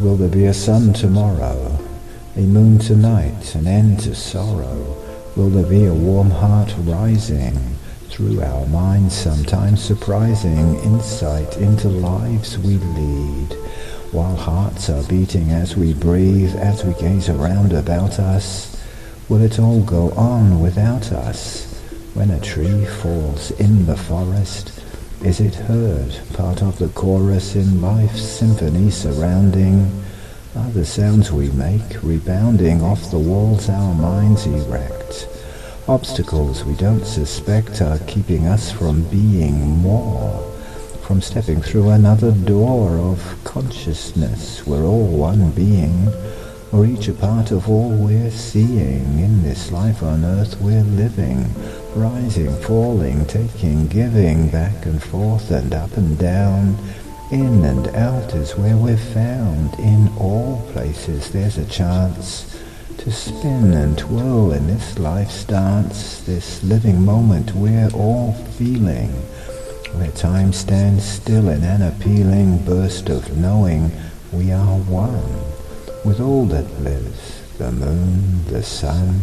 Will there be a sun tomorrow? A moon tonight, an end to sorrow? Will there be a warm heart rising through our minds, sometimes surprising insight into lives we lead? While hearts are beating as we breathe, as we gaze around about us, will it all go on without us? When a tree falls in the forest, is it heard, part of the chorus in life's symphony surrounding? Are the sounds we make rebounding off the walls our minds erect? Obstacles we don't suspect are keeping us from being more, from stepping through another door of consciousness. We're all one being, or each a part of all we're seeing in this life on earth we're living, rising, falling, taking, giving, back and forth and up and down. In and out is where we're found. In all places there's a chance to spin and twirl in this life's dance, this living moment we're all feeling, where time stands still in an appealing burst of knowing we are one with all that lives, the moon, the sun,